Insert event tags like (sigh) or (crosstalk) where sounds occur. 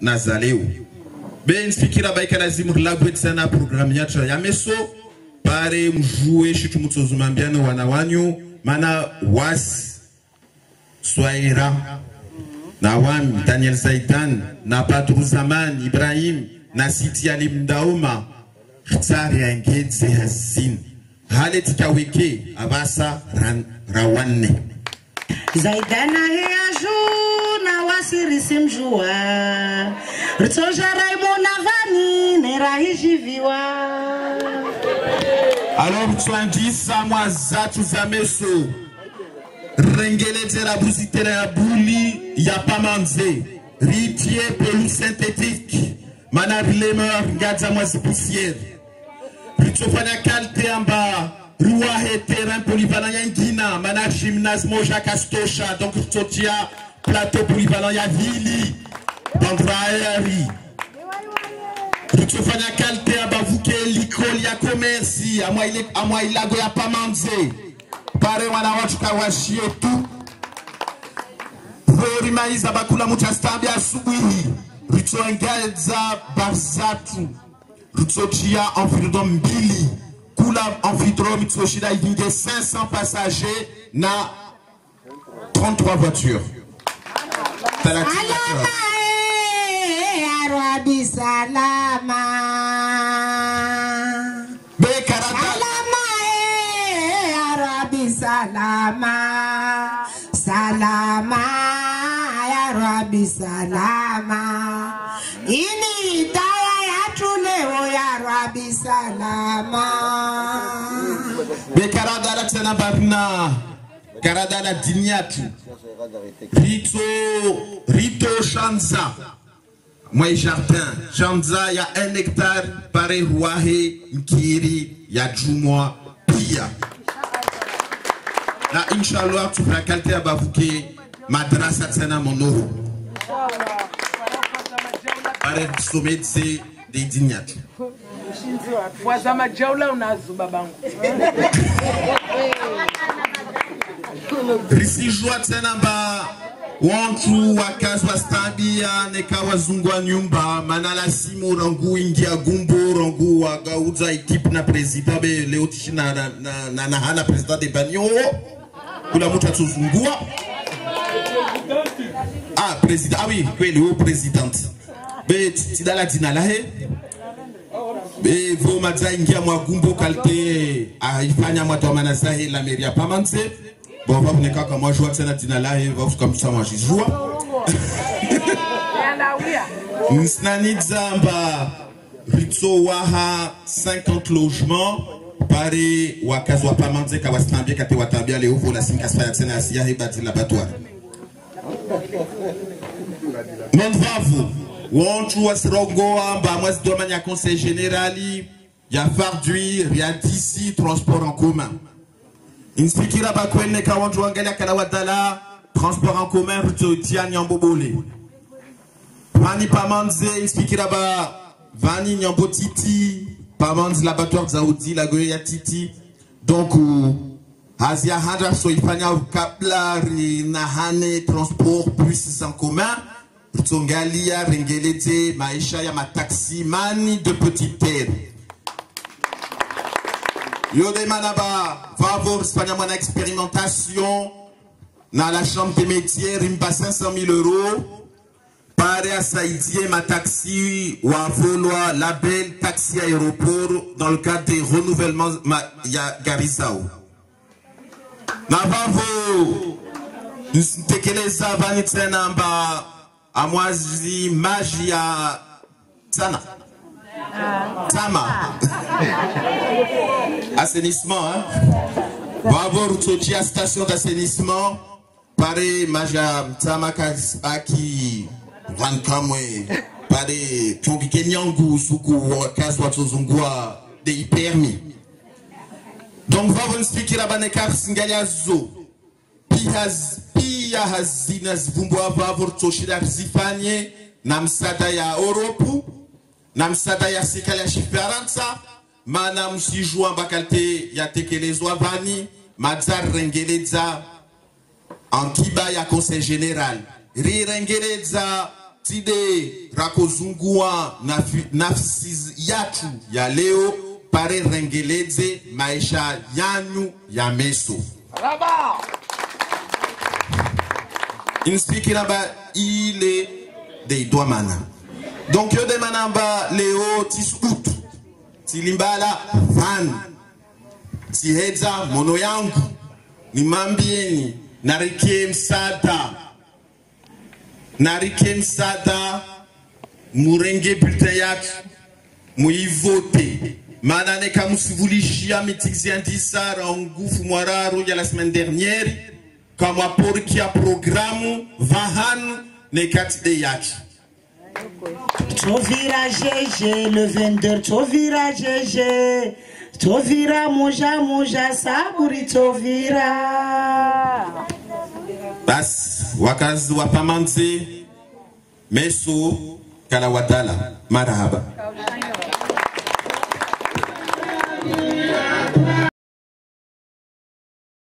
na za leo be nsifikira baika lazimu rilagwe sana programu yacha ya meso. Pare mjue shitu mutsozumambiano wanawanyu mana was swaira na wami daniel zaidan na patru zaman ibrahim na siti ali mdauma tsari angedze hazin hale tikaweke abasa ran- rawanne zaidana heyaju na wasirisi mjua ritsoja raimona vani nerahijiviwa alors twandisa mwa zatu za meso rengeledzera buzitera ya buli ya pamanze ritie pelu synthétique mana rilemeur ngadza mwa zipoussière ritsofanya kalte amba riwahe terrain polyvalent ya ngina mana gymnase moja kastosha donc ritsotia plateau polyvalent ya vili bandraeri. Ritsofanya kalte abavuke likoli ya komersi. Amwa ilago ya pamanze pare wana watu kawashie tu vorimaiza bakula muchastambi asubuhi ritsoengedza barzatu. Ritsotia environ mbili kula environ mitsoshida ivinge 500 passagers na 33 voitures Arabi salama. Be karata. Salama e Arabi salama. Salama ya Rabbi salama. Ini hidayah ya tuleo ya Rabbi salama. Be karata daktana barna. Karadala diniatu rito rito shanza. Mwai jardin. Shanza ya 1 hectare pare ruahe mkiri ya jumwa pia. Na inshallah tufrakalte abavuke madrasa tena monoro pare sometse de diniatu waza majaula unazo babangu (laughs) risijua tena mba wantu wakazi wastambia neka wazungwa nyumba mana la simu rangu ingia gumbo rangu wagauza ekipe na presida be leo tishi na, na, na, na, na hana presida de banyo. Kula mtu atuzungua. Ah presida ah oui kweli o president. Be tidala dina lahe be vo madza ingia mwa gumbo kalte aifanya mwatamana zahe la meria ya pamanze bon vavuneka kama jua tena dina lahe vafukamsa mwazhizhua yanawia nsnanidza mba ritsowaha 50 logement pare wakazi wa pamanze kawasitambia kate watambia leo vola sinkasfaya tena asiya hebadzi laboratoire mondvavu wontu wasirongoa mba mwazidomanya conseil générali ya farduire ya disi transport en commun inspikira bakwene ka wantu wangalia kala wadala transport en commun ritotia nyambobole. Vani pamanze inspikira ba vani nyambo titi pamanze laboratoire za udi lagoyo ya titi. Donc uh, hazia handa soifanya kablari na hane transport plus en commun. Ritongalia rengelete maisha ya mataxi mani de petite terre yode manaba vavo risifanya mwana expérimentation na la chambre des métiers rimba 500 000 euros. Pare asaidie mataxi wa volwa label taxi aéroport dans le cadre des renouvellements ma- ya garisao. Na vavo ntekeleza vani tena mba amwazi maji ya sana tama assainissement hein? vavo rutsotia station d'assainissement. Pare maji ya mtama aki vankamwe. Pare tongike nyangu suku wakazi watozungua dei permis donc vavo nspikira banekar singalia zo pia pia hazina zivumbua vavo rutsoshira rizifanye na msada ya na msada ya serikali ya shifaransa mana msijua mbakalte yatekelezwa vani madzarengeledza ankiba ya conseil general rirengeledza tide rakozungua nafsi yatu ya leo pare rengeleze maisha yanu ya meso. Raba. inspikira ile deitwa mana donc yo demana ba leo tisukutu tilimbala van tihedza mono yangu nimambieni narikie msada narikie msada murenge bulletin yatu muivote maana nekamusivulishia mitixiandisa ra ngufu mwararo ya la semaine dernière kama porkia programu vahanu nekatide yake Tovira GG, le vendeur, Tovira GG. Tovira moja moja saburi Tovira. basi wakazi wa pamanze meso kala wadala marahaba